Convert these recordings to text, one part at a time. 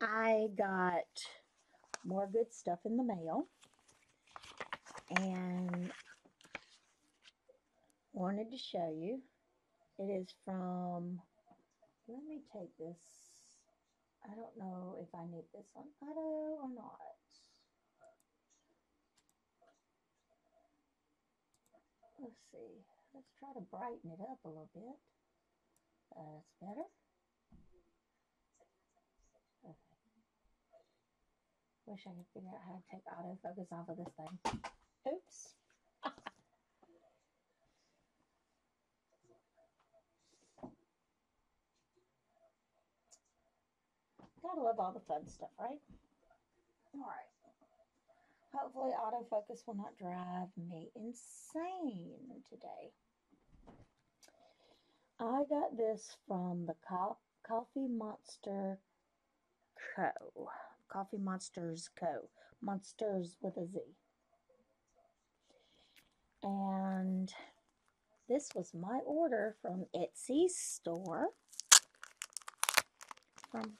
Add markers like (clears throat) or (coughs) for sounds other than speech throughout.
I got more good stuff in the mail and wanted to show you. It is from, let me take this. I don't know if I need this on auto or not. Let's see. Let's try to brighten it up a little bit. That's better. Wish I could figure out how to take autofocus off of this thing. Oops. (laughs) Gotta love all the fun stuff, right? All right. Hopefully autofocus will not drive me insane today. I got this from the Co Coffee Monster Co. Coffee Monsters Co. Monsters with a Z. And this was my order from Etsy store. From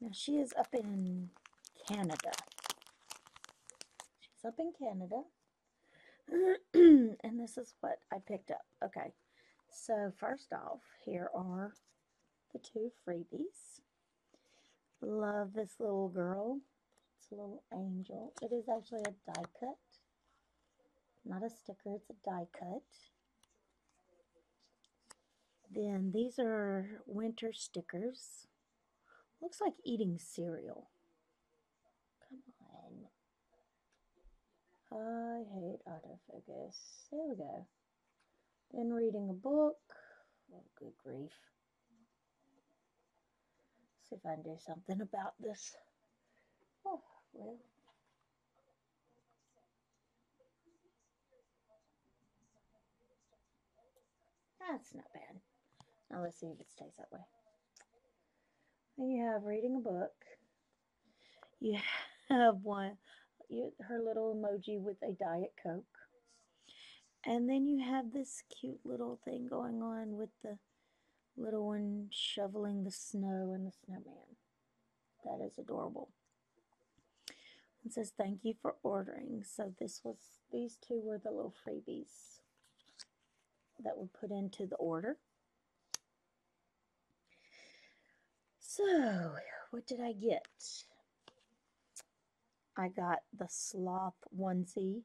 now she is up in Canada She's up in Canada. (clears throat) and this is what I picked up. Okay, so first off, here are the two freebies. Love this little girl. It's a little angel. It is actually a die cut. Not a sticker, it's a die cut. Then these are winter stickers. Looks like eating cereal. Come on. I hate autofocus. There we go. Then reading a book. Oh, good grief. See if I can do something about this. Oh, well. That's not bad. Now let's see if it stays that way. Then you have reading a book. You have one you, her little emoji with a Diet Coke. And then you have this cute little thing going on with the little one shoveling the snow and the snowman. That is adorable. It says thank you for ordering. So this was these two were the little freebies that were put into the order. So, what did I get? I got the sloth onesie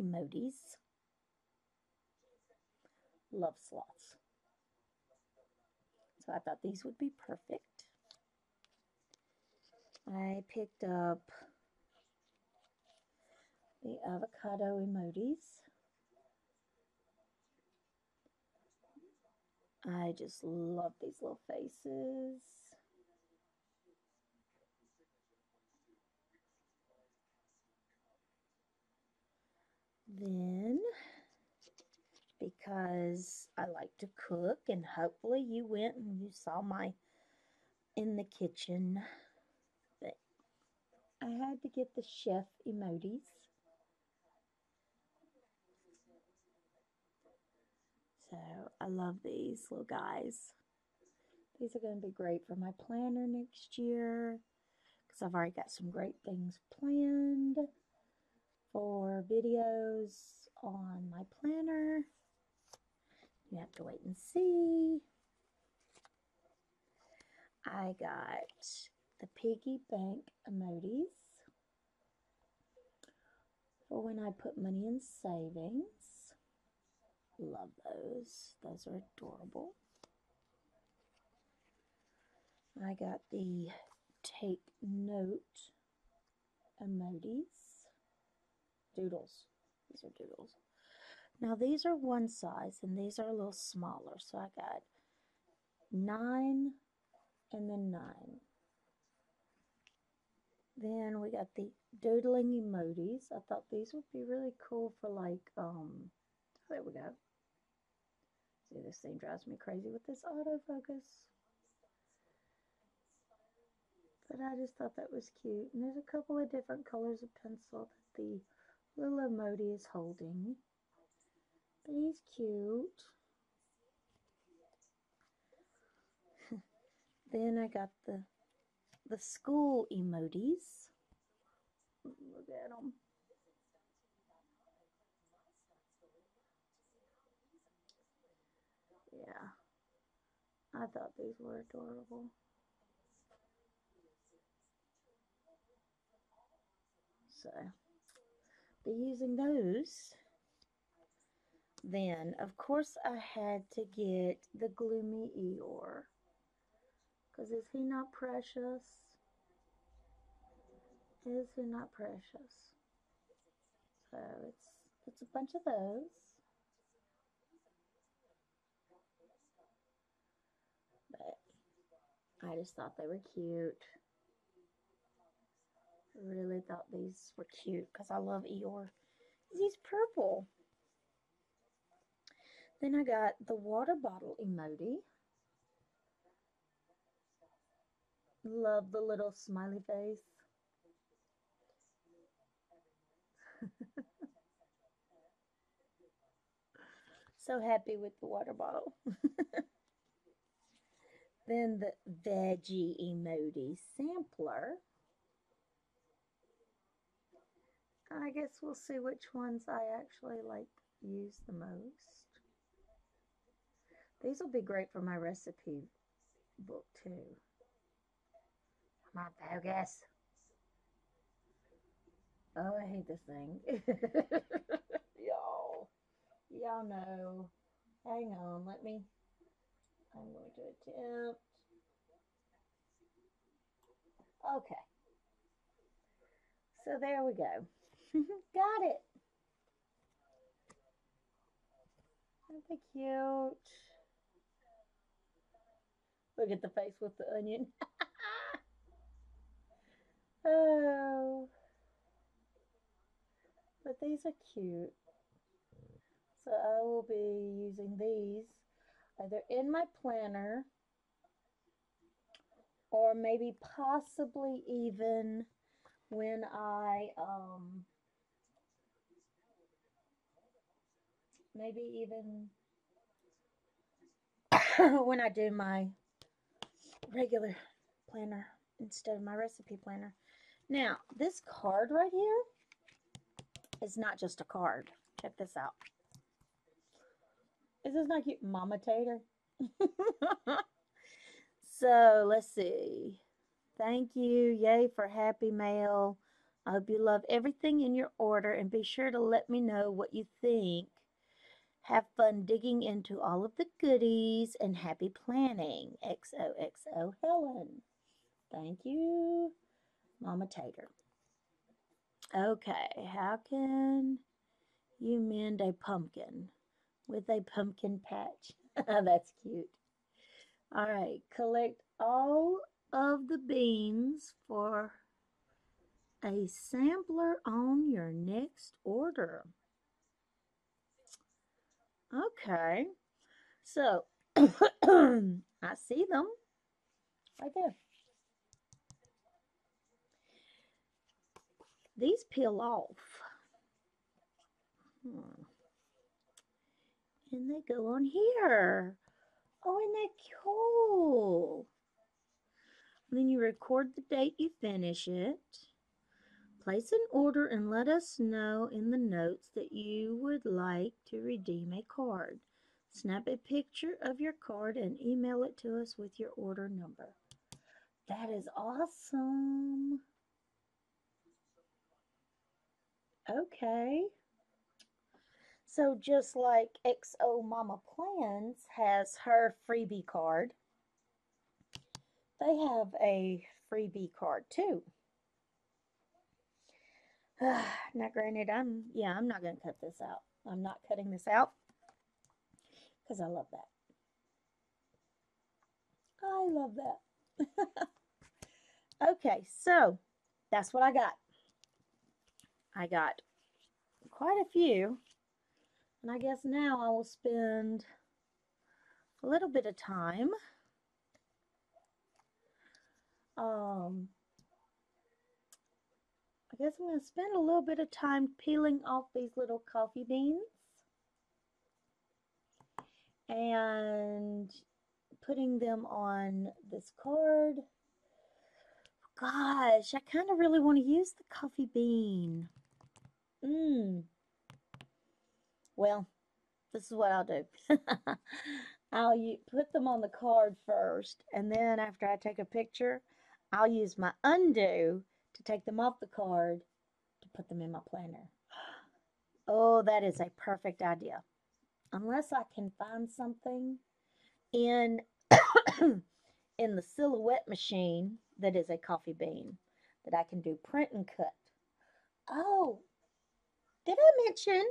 emojis. Love slots. So I thought these would be perfect. I picked up the avocado emojis. I just love these little faces. Then, because I like to cook, and hopefully you went and you saw my in the kitchen thing. I had to get the chef emojis. So I love these little guys. These are going to be great for my planner next year because I've already got some great things planned for videos on my planner. You have to wait and see. I got the piggy bank emojis for when I put money in savings. Love those. Those are adorable. I got the take note emojis doodles. These are doodles. Now these are one size and these are a little smaller. So I got nine and then nine. Then we got the doodling emojis. I thought these would be really cool for like, um, there we go. See, this thing drives me crazy with this autofocus. But I just thought that was cute. And there's a couple of different colors of pencil that the little emoji is holding. But he's cute. (laughs) Then I got the the school emojis. Look at them. Yeah. I thought these were adorable. So, be using those. Then, of course, I had to get the Gloomy Eeyore. Because is he not precious? Is he not precious? So, it's, it's a bunch of those. But I just thought they were cute. Really thought these were cute because I love Eeyore. He's purple. Then I got the water bottle emoji. Love the little smiley face. (laughs) so happy with the water bottle. (laughs) then the veggie emoji sampler. I guess we'll see which ones I actually like use the most. These will be great for my recipe book too. Come on, focus. Oh, I hate this thing. (laughs) y'all, y'all know. Hang on, let me, I'm going to attempt. Okay. So there we go. (laughs) Got it. They cute? Look at the face with the onion. (laughs) oh. But these are cute. So I will be using these either in my planner or maybe possibly even when I um, maybe even (coughs) when I do my regular planner instead of my recipe planner. Now, this card right here is not just a card. Check this out. Is this not cute? Mama Tater. (laughs) so, let's see. Thank you. Yay for Happy Mail. I hope you love everything in your order and be sure to let me know what you think have fun digging into all of the goodies and happy planning. XOXO Helen. Thank you, Mama Tater. Okay, how can you mend a pumpkin with a pumpkin patch? (laughs) That's cute. All right, collect all of the beans for a sampler on your next order. Okay. So, (clears throat) I see them right there. These peel off. Hmm. And they go on here. Oh, isn't that cool? And then you record the date you finish it. Place an order and let us know in the notes that you would like to redeem a card. Snap a picture of your card and email it to us with your order number. That is awesome. Okay. So just like XO Mama Plans has her freebie card, they have a freebie card too. (sighs) now, granted, I'm, yeah, I'm not going to cut this out. I'm not cutting this out because I love that. I love that. (laughs) okay, so that's what I got. I got quite a few. And I guess now I will spend a little bit of time um, guess I'm going to spend a little bit of time peeling off these little coffee beans and putting them on this card. Gosh, I kind of really want to use the coffee bean. Mmm. Well, this is what I'll do. (laughs) I'll put them on the card first, and then after I take a picture, I'll use my Un-du to take them off the card to put them in my planner. Oh, that is a perfect idea. Unless I can find something in (coughs) in the silhouette machine that is a coffee bean that I can do print and cut. Oh, did I mention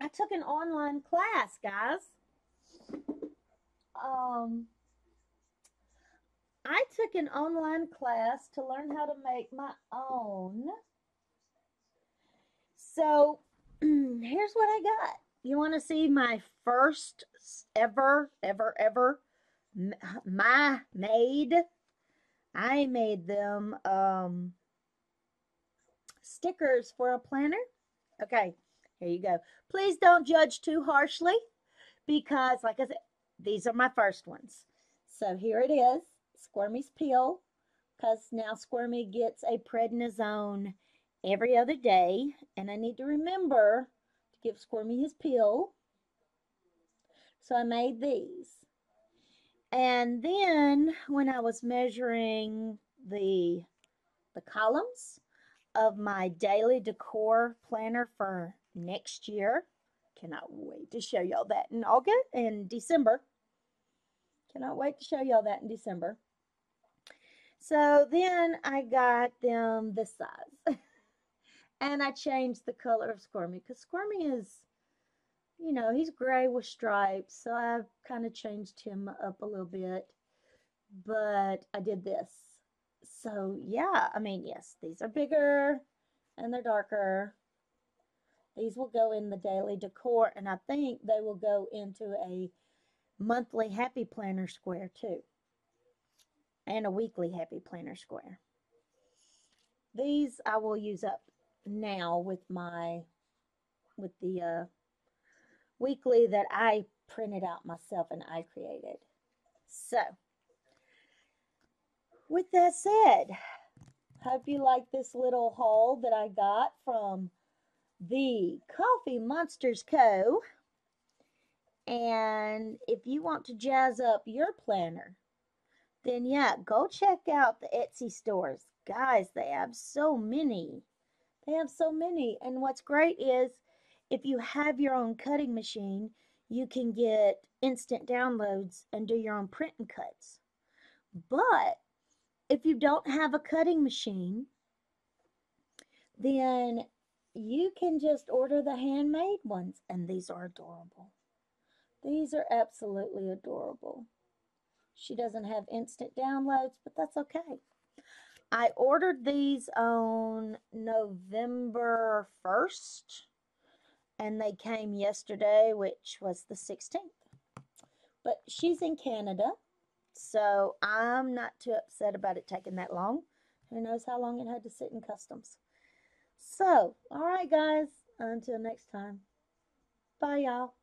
I took an online class, guys? Um, I took an online class to learn how to make my own. So (clears throat) here's what I got. You want to see my first ever, ever, ever my made? I made them um, stickers for a planner. Okay, here you go. Please don't judge too harshly because, like I said, these are my first ones. So here it is, Squirmy's Pill, because now Squirmy gets a prednisone every other day, and I need to remember to give Squirmy his pill. So I made these. And then when I was measuring the the columns of my daily decor planner for next year, cannot wait to show y'all that in August in December. Cannot wait to show y'all that in December. So then I got them this size. (laughs) and I changed the color of Squirmy because Squirmy is, you know, he's gray with stripes. So I've kind of changed him up a little bit. But I did this. So yeah, I mean, yes, these are bigger and they're darker. These will go in the daily decor, and I think they will go into a monthly happy planner square too, and a weekly happy planner square. These I will use up now with my with the uh, weekly that I printed out myself and I created. So, with that said, hope you like this little haul that I got from the Coffee Monsters Co. And if you want to jazz up your planner, then yeah, go check out the Etsy stores. Guys, they have so many. They have so many. And what's great is if you have your own cutting machine, you can get instant downloads and do your own print and cuts. But if you don't have a cutting machine, then you can just order the handmade ones, and these are adorable. These are absolutely adorable. She doesn't have instant downloads, but that's okay. I ordered these on November 1st, and they came yesterday, which was the 16th. But she's in Canada, so I'm not too upset about it taking that long. Who knows how long it had to sit in customs. So, all right, guys. Until next time. Bye, y'all.